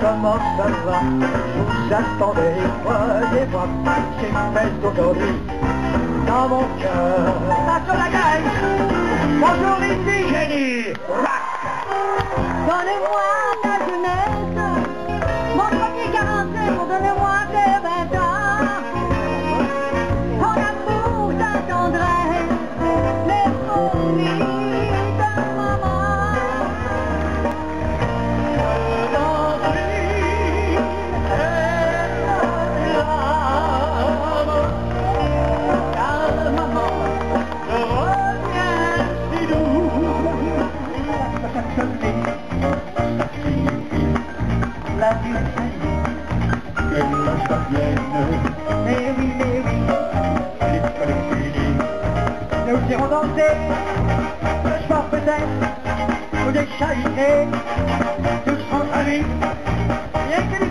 comment ça va Vous attendez, croyez-moi, c'est fête aujourd'hui dans mon cœur. Attention la gagne Bonjour ici, génie Donnez-moi La vie que la. Mais oui, mais oui, est. Nous irons danser, le soir peut-être, ou des charités, tous entre amis, rien que du